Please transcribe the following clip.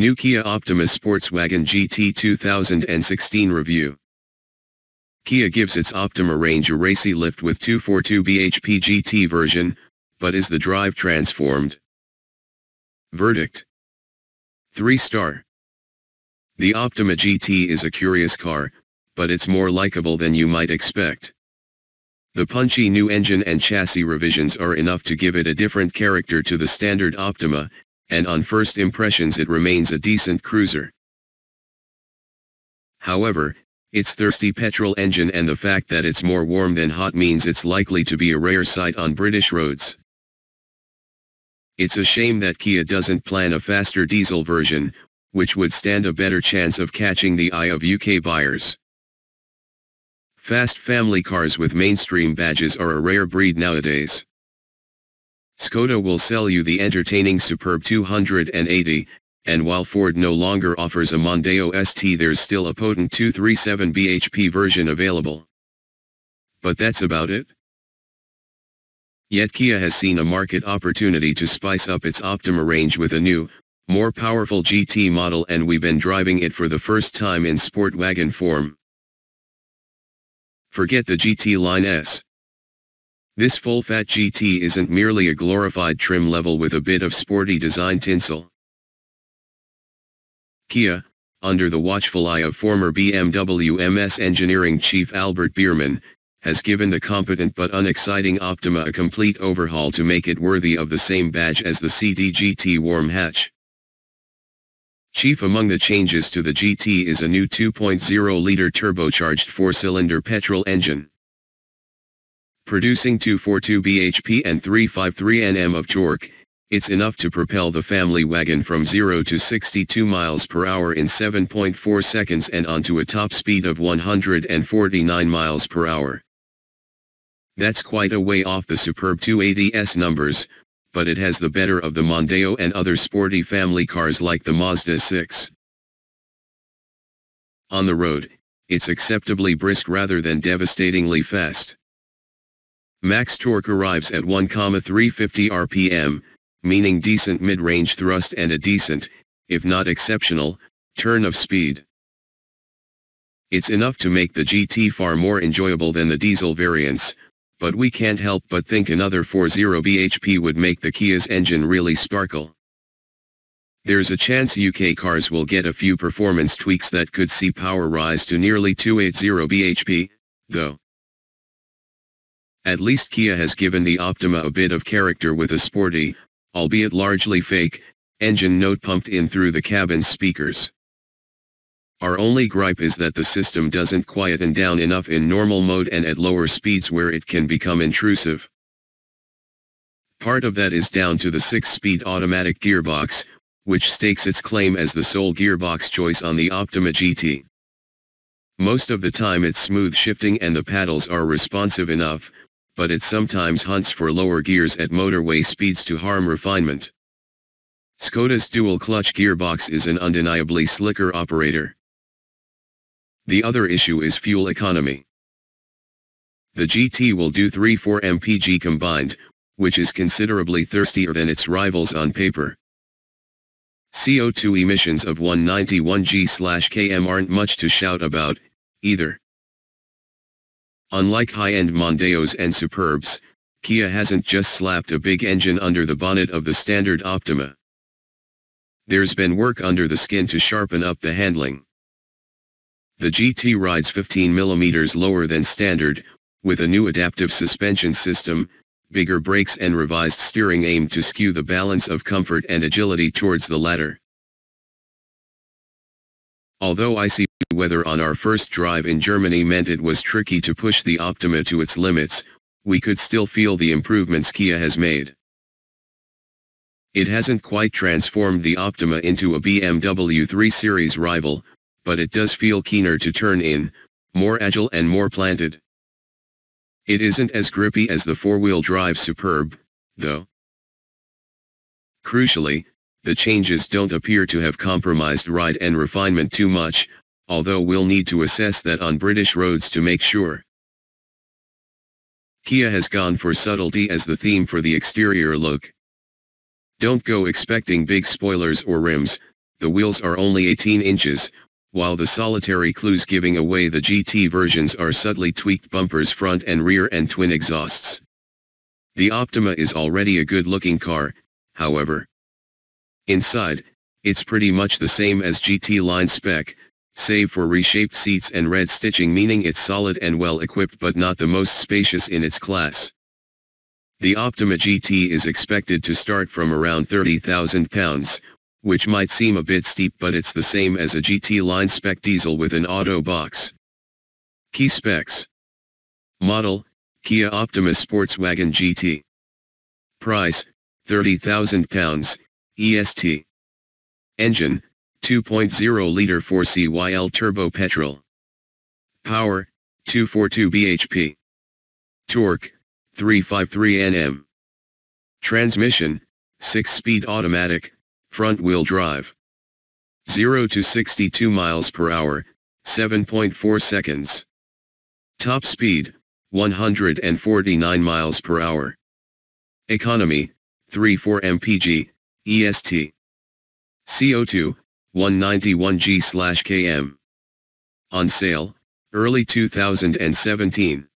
New Kia Optima Sportswagon GT 2016 Review Kia gives its Optima range a racy lift with 242 bhp GT version, but is the drive transformed? Verdict 3 star The Optima GT is a curious car, but it's more likable than you might expect. The punchy new engine and chassis revisions are enough to give it a different character to the standard Optima, and on first impressions it remains a decent cruiser. However, its thirsty petrol engine and the fact that it's more warm than hot means it's likely to be a rare sight on British roads. It's a shame that Kia doesn't plan a faster diesel version, which would stand a better chance of catching the eye of UK buyers. Fast family cars with mainstream badges are a rare breed nowadays. Skoda will sell you the entertaining Superb 280, and while Ford no longer offers a Mondeo ST there's still a potent 237 bhp version available. But that's about it. Yet Kia has seen a market opportunity to spice up its Optima range with a new, more powerful GT model and we've been driving it for the first time in Sportswagon form. Forget the GT Line S. This full-fat GT isn't merely a glorified trim level with a bit of sporty design tinsel. Kia, under the watchful eye of former BMW M's engineering chief Albert Biermann, has given the competent but unexciting Optima a complete overhaul to make it worthy of the same badge as the cee'd GT warm hatch. Chief among the changes to the GT is a new 2.0-liter turbocharged four-cylinder petrol engine producing 242 bhp and 353 Nm of torque, it's enough to propel the family wagon from 0 to 62 miles per hour in 7.4 seconds and onto a top speed of 149 miles per hour. That's quite a way off the superb 280S numbers, but it has the better of the Mondeo and other sporty family cars like the Mazda 6. On the road, it's acceptably brisk rather than devastatingly fast. Max torque arrives at 1,350 rpm, meaning decent mid-range thrust and a decent, if not exceptional, turn of speed. It's enough to make the GT far more enjoyable than the diesel variants, but we can't help but think another 40 bhp would make the Kia's engine really sparkle. There's a chance UK cars will get a few performance tweaks that could see power rise to nearly 280 bhp, though. At least Kia has given the Optima a bit of character with a sporty, albeit largely fake, engine note pumped in through the cabin speakers. Our only gripe is that the system doesn't quieten down enough in normal mode and at lower speeds where it can become intrusive. Part of that is down to the 6-speed automatic gearbox, which stakes its claim as the sole gearbox choice on the Optima GT. Most of the time it's smooth shifting and the paddles are responsive enough, but it sometimes hunts for lower gears at motorway speeds to harm refinement. Skoda's dual-clutch gearbox is an undeniably slicker operator. The other issue is fuel economy. The GT will do 3-4 mpg combined, which is considerably thirstier than its rivals on paper. CO2 emissions of 191 g/km aren't much to shout about, either. Unlike high-end Mondeos and Superbs, Kia hasn't just slapped a big engine under the bonnet of the standard Optima. There's been work under the skin to sharpen up the handling. The GT rides 15 mm lower than standard, with a new adaptive suspension system, bigger brakes and revised steering aimed to skew the balance of comfort and agility towards the latter. Although icy weather on our first drive in Germany meant it was tricky to push the Optima to its limits, we could still feel the improvements Kia has made. It hasn't quite transformed the Optima into a BMW 3 Series rival, but it does feel keener to turn in, more agile and more planted. It isn't as grippy as the four-wheel drive Superb, though. Crucially, the changes don't appear to have compromised ride and refinement too much, although we'll need to assess that on British roads to make sure. Kia has gone for subtlety as the theme for the exterior look. Don't go expecting big spoilers or rims, the wheels are only 18 inches, while the solitary clues giving away the GT versions are subtly tweaked bumpers front and rear and twin exhausts. The Optima is already a good-looking car, however. Inside, it's pretty much the same as GT line spec, save for reshaped seats and red stitching meaning it's solid and well equipped but not the most spacious in its class. The Optima GT is expected to start from around £30,000, which might seem a bit steep but it's the same as a GT line spec diesel with an auto box. Key specs. Model, Kia Optima Sportswagon GT. Price, £30,000, EST. Engine, 2.0-liter 4CYL turbo petrol. Power, 242 bhp. Torque, 353 Nm. Transmission, 6-speed automatic, front-wheel drive. 0 to 62 miles per hour, 7.4 seconds. Top speed, 149 miles per hour. Economy, 34 mpg, EST. CO2, 191 G/km. On sale, early 2017.